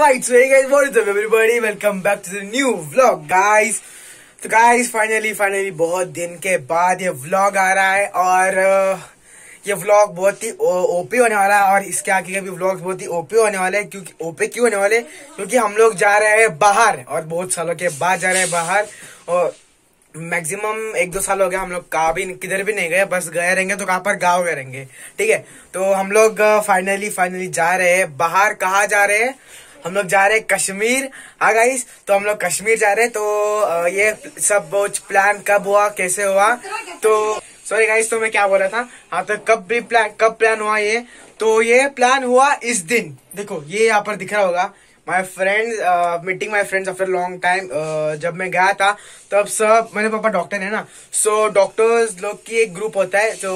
right, so hey guys, what is up everybody? Welcome back to the new vlog, guys. तो guys finally finally बहुत दिन के बाद ये व्लॉग आ रहा है और uh, ये व्लॉग बहुत ही ओपी होने वाला है और इसके आगे के भी व्लॉग बहुत ही ओपी होने वाले हैं क्योंकि ओपी क्यों होने वाले क्योंकि हम लोग जा रहे हैं बाहर और बहुत सालों के बाद जा रहे हैं बाहर और मैक्सिमम एक दो साल हो गया हम लोग कहा भी किधर भी नहीं गए बस गए रहेंगे तो कहाँ पर गाँव गए रहेंगे ठीक है तो हम लोग फाइनली फाइनली जा रहे हैं बाहर कहाँ जा रहे हैं हम लोग जा रहे हैं कश्मीर। हाँ गाइस तो हम लोग कश्मीर जा रहे हैं। तो ये सब प्लान कब हुआ, कैसे हुआ? तो सॉरी गाइस तो मैं क्या बोल रहा था? हाँ तो कब भी प्लान कब प्लान हुआ ये? तो ये प्लान हुआ इस दिन। देखो, ये यहाँ पर दिख रहा होगा। My friends meeting my friends after long time जब मैं गया था तब सब मेरे पापा डॉक्टर है ना सो so, डॉक्टर्स लोग की एक ग्रुप होता है जो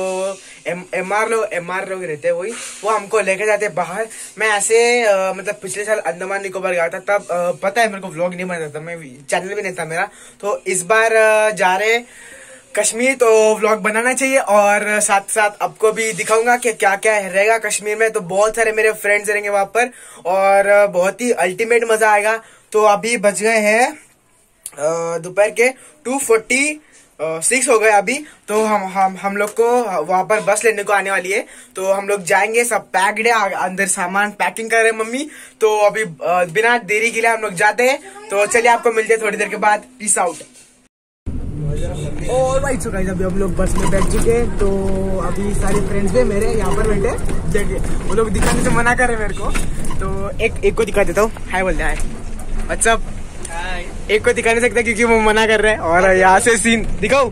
एम आर लोग एम आर लोग रहते हैं वही वो हमको लेके जाते हैं बाहर। मैं ऐसे uh, मतलब पिछले साल अंडमान निकोबार गया था तब uh, पता है मेरे को व्लॉग नहीं बनाता था मैं चैनल भी नहीं था मेरा तो इस बार uh, जा रहे कश्मीर तो व्लॉग बनाना चाहिए और साथ साथ आपको भी दिखाऊँगा कि क्या क्या रहेगा कश्मीर में। तो बहुत सारे मेरे फ्रेंड्स रहेंगे वहाँ पर और बहुत ही अल्टीमेट मज़ा आएगा। तो अभी बज गए हैं दोपहर के टू फोर्टी सिक्स हो गए अभी। तो हम हम हम लोग को वहाँ पर बस लेने को आने वाली है। तो हम लोग जाएँगे, सब पैक्ड है अंदर सामान पैकिंग कर रहे हैं मम्मी। तो अभी बिना देरी के लिए हम लोग जाते हैं। तो चलिए आपको मिलते हैं थोड़ी देर के बाद। पीस आउट और भाई सो गाइस अभी हम लोग बस में बैठ चुके हैं तो अभी सारे फ्रेंड्स है मेरे यहाँ पर बैठे देखिए वो लोग दिखाने से मना कर रहे मेरे को। तो एक एक को दिखा देता हूँ। हाय बोलते हाय व्हाट्सअप एक को दिखा नहीं सकता क्योंकि वो मना कर रहे हैं। और यहाँ से सीन दिखाओ।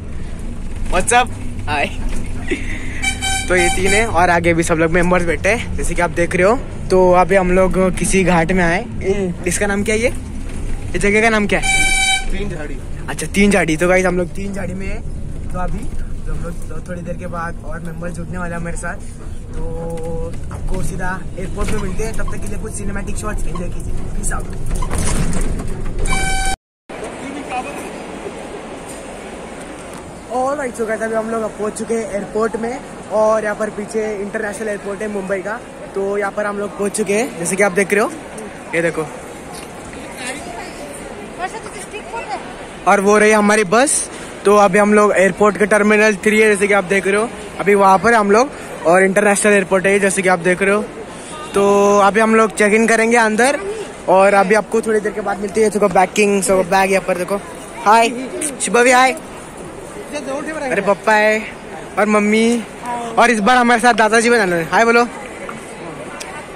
व्हाट्सअप हाय तो ये तीन है और आगे भी सब लोग मेंबर्स बैठे हैं जैसे कि आप देख रहे हो। तो अभी हम लोग किसी घाट में आए। इसका नाम क्या है ये? ये जगह का नाम क्या है? तीन झाड़ी। अच्छा तीन झाड़ी। तो गाइस हम लोग तीन झाड़ी में है। तो अभी हम लोग थोड़ी देर के बाद और मेंबर जुड़ने वाला है मेरे साथ। तो आपको सीधा एयरपोर्ट में मिलते हैं। तब तक के लिए कुछ सिनेमैटिक शॉट्स एंजॉय कीजिए। पीस आउट और राइट सो अभी हम लोग पहुँच चुके हैं एयरपोर्ट में और यहाँ पर पीछे इंटरनेशनल एयरपोर्ट है मुंबई का। तो यहाँ पर हम लोग पहुँच चुके हैं, जैसे कि आप देख रहे हो। ये देखो। और वो रही हमारी बस। तो अभी हम लोग एयरपोर्ट के टर्मिनल थ्री है, जैसे कि आप देख रहे हो। अभी वहाँ पर हम लोग और इंटरनेशनल एयरपोर्ट है, जैसे कि आप देख रहे हो। तो अभी हम लोग चेक इन करेंगे अंदर और अभी आपको थोड़ी देर के बाद मिलती है। देखो बैकिंग बैग यहाँ पर देखो। हाय शुभ भी हाय अरे पप्पा है और मम्मी और इस बार हमारे साथ दादाजी भी जाना हाय बोलो।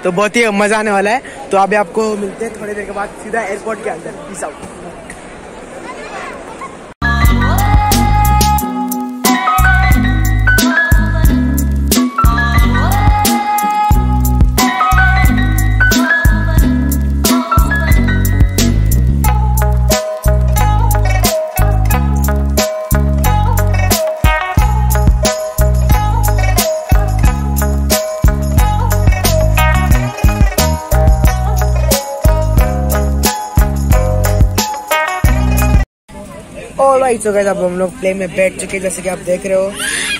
तो बहुत ही मज़ा आने वाला है। तो अभी आपको मिलते हैं थोड़ी देर के बाद सीधा एयरपोर्ट के अंदर। पीस आउट राइट सो गए अब हम लोग प्लेन में बैठ चुके जैसे कि आप देख रहे हो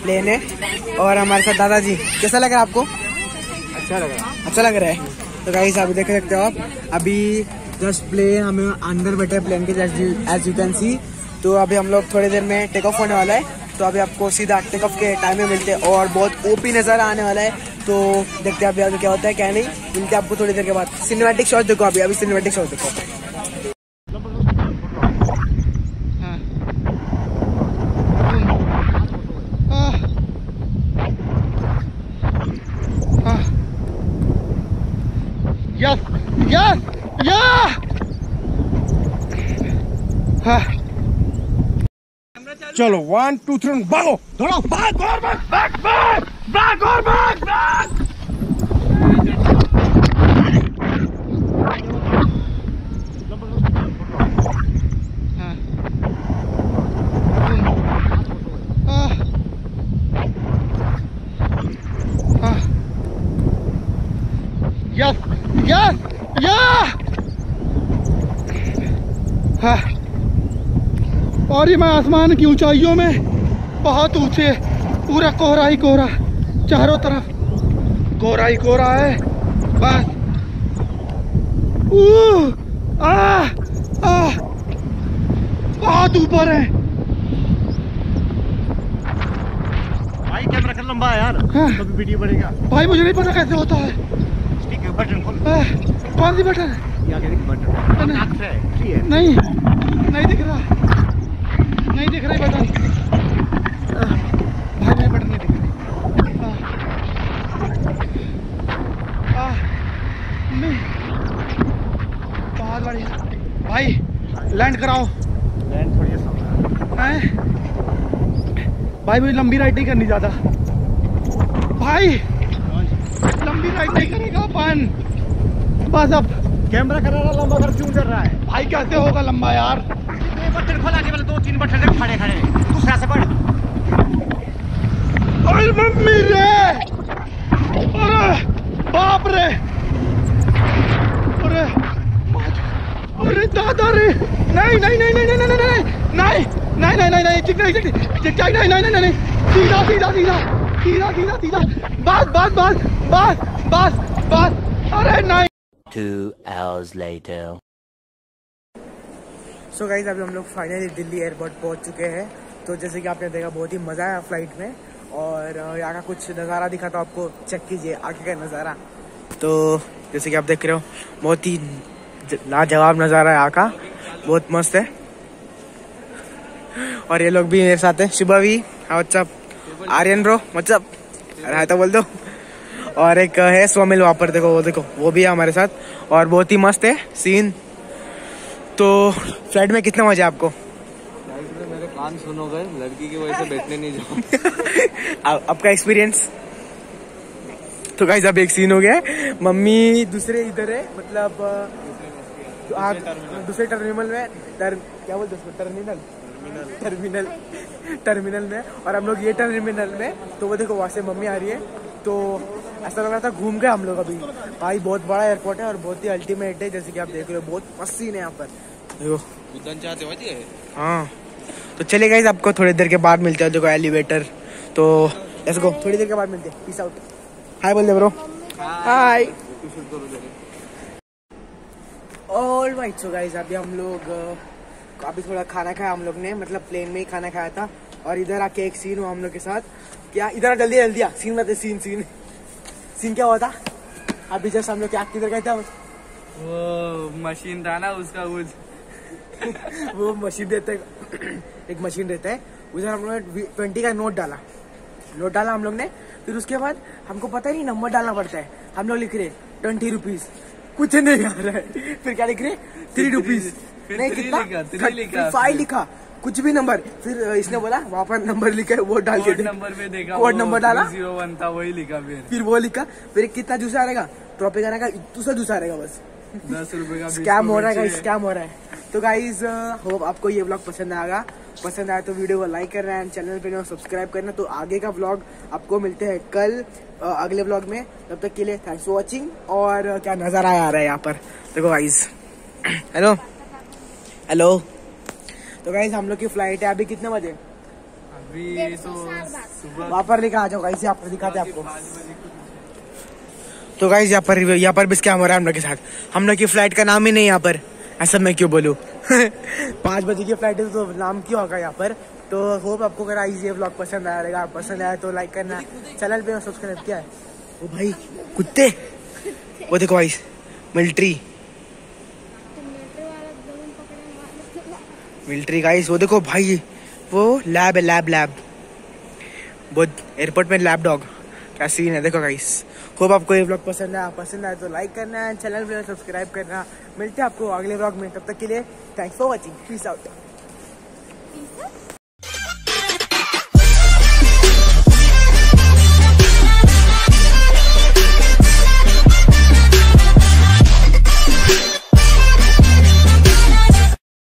प्लेन है। और हमारे साथ दादाजी कैसा लग रहा है आपको? अच्छा लग रहा है। अच्छा लग रहा है। तो गाइस आप देख सकते हो आप अभी जस्ट प्लेन हमें अंदर बैठे प्लेन के just as you can see तो अभी हम लोग थोड़ी देर में टेक ऑफ़ होने वाला है। तो अभी आपको सीधा टेक ऑफ़ के टाइम में मिलते हैं और बहुत ओपी नज़र आने वाला है। तो देखते हैं अभी अभी क्या होता है क्या नहीं। मिलते आपको थोड़ी देर के बाद। सिनेमेटिक शॉट देखो अभी अभी सिनेमेटिक शॉट देखो। Yes! Yes! Yeah! चलो वन टू थ्री भागो थोड़ा भाग और भाग भाग भाग भाग और भाग भाग Yes! या या हाँ। और ये मैं आसमान की ऊंचाइयों में बहुत ऊँचे पूरा कोहरा ही कोहरा चारों तरफ़ कोहरा ही कोहरा है। बस। आ, आ, बहुत ऊपर है। भाई कैमरा कर लंबा है यार। हाँ। कभी वीडियो बनेगा। भाई मुझे नहीं पता कैसे होता है। ठीक है बटन खोल। कौन सी बटन है? नहीं। है है। नहीं नहीं दिख रहा। नहीं दिख रही बटन। भाई नहीं बटन नहीं दिख रही। बहुत बढ़िया। भाई लैंड कराओ। लैंड थोड़ी सा हैं? भाई मुझे लंबी राइड नहीं करनी ज़्यादा। भाई लंबी राइड नहीं करेगा अपन। बस अब। कैमरा कर रहा लंबा कर क्यों कर रहा है भाई कैसे होगा लंबा यार बटन खोला के वाले दो तीन बटन खड़े खड़े दूसरा से बढ़ अरे मम्मी रे अरे बाप रे अरे अरे दादा रे नहीं नहीं नहीं नहीं नहीं नहीं नहीं नहीं नहीं नहीं नहीं नहीं चिक नहीं चिक चिक चिक नहीं नहीं नहीं नहीं सीधा सीधा सीधा सीधा सीधा सीधा बस बस बस बस बस बस अरे नहीं Two hours later. So guys अभी हम लोग फाइनली दिल्ली एयरपोर्ट पहुँच चुके हैं। तो जैसे कि आपने देखा, बहुत ही मज़ा आया फ़्लाइट में। और यहाँ का कुछ नज़ारा दिखा तो आपको चेक कीजिए, आगे का नज़ारा। तो जैसे कि आप देख रहे हो, बहुत ही लाजवाब नज़ारा है यहाँ का। बहुत मस्त है। और ये लोग भी मेरे साथ हैं। शुभ भी व्हाट्सअप आर्यन ब्रो व्हाट्सअप तो बोल दो। और एक है स्वामिल वहाँ पर देखो वो देखो वो भी है हमारे साथ और बहुत ही मस्त है सीन तो फ़्लाइट में कितना मज़ा है आपको? मेरे कान सुन हो गए लड़की की वजह से बैठने नहीं जाओ आपका एक्सपीरियंस तो गाइस अब एक सीन हो गया मम्मी दूसरे इधर है मतलब हाँ, दूसरे टर्मिनल में टर, क्या बोलते हैं उसको? टर्मिनल टर्मिनल टर्मिनल में और हम लोग ये टर्मिनल में तो वो देखो वहाँ से मम्मी आ रही है। तो ऐसा लग रहा था घूम गए हम लोग अभी। भाई, बहुत बड़ा एयरपोर्ट है और बहुत ही अल्टीमेट है, जैसे कि आप देख रहे हो, बहुत मस्त है यहाँ पर। हो। तो चले गाइस आपको थोड़ी देर के बाद मिलते हैं, देखो एलिवेटर तो लेट्स गो थोड़ी देर के बाद मिलते पीस आउट हाय बोल दे bro hi all right so guys अभी हम लोग अभी थोड़ा खाना खाया हम लोग ने मतलब प्लेन में ही खाना खाया था। और इधर आके एक सीन हुआ हम लोग के साथ। क्या इधर जल्दी जल्दी आ। सीन बता सीन सीन। सीन क्या हुआ था? अभी जस्ट हम लोग क्या किधर गए थे वो मशीन था ना उसका उस वो मशीन देते एक मशीन रहता है उधर हम लोग ने ट्वेंटी का नोट डाला। नोट डाला हम लोग ने। फिर उसके बाद हमको पता ही नहीं नंबर डालना पड़ता है। हम लोग लिख रहे ट्वेंटी रुपीज़ कुछ नहीं आ रहा है। फिर क्या लिख रहे? थ्री रुपीज़ नहीं कितना? फाइव लिखा। कुछ भी नंबर। फिर इसने बोला वहाँ पर नंबर लिखा है वो डाल के नंबर पे देखा कोड नंबर डाला। ज़ीरो वन था वही लिखा फिर। फिर वो लिखा फिर कितना जूसा रहेगा? करने का दूसरा जूसा रहेगा बस। दस रुपए का स्कैम हो रहा है स्कैम हो रहा है। तो गाइज़ होप आपको ये ब्लॉग पसंद आएगा। पसंद आया तो वीडियो को लाइक करना एंड चैनल पे सब्सक्राइब करना। तो आगे का व्लॉग आपको मिलते हैं कल अगले व्लॉग में। तब तक के लिए थैंक्स फॉर वाचिंग और क्या नज़ारा आ रहा है यहाँ पर। देखो गाइज़ हेलो हेलो तो गाइज़ हम लोग की फ़्लाइट है अभी कितने बजे? अभी तो सुबह वहाँ पर लिखा आ जाओ गाइस यहाँ पर दिखाते आपको। तो गाइज़ यहाँ पर यहाँ पर भी स्कैम हो रहा है हम लोग के साथ। हम लोग की फ़्लाइट का नाम ही नहीं यहाँ पर। ऐसा मैं क्यों बोलूँ? पाँच बजे की फ़्लाइट है तो नाम क्यों होगा यहाँ पर? तो होप आपको अगर आई ये ब्लॉग पसंद आया रहेगा। पसंद आया तो लाइक करना। चैनल पे सब्सक्राइब किया है। ओ भाई कुत्ते! वो देखो भाई मिलिट्री मिलिट्री गाइस वो देखो भाई, वो लैब है लैब लैब वो एयरपोर्ट में लैब डॉग क्या सीन है, देखो गाइस होप आपको ये ब्लॉग पसंद आया पसंद आया तो लाइक करना चैनल सब्सक्राइब करना. मिलते हैं आपको अगले ब्लॉग में, तब तक के लिए thanks for watching peace out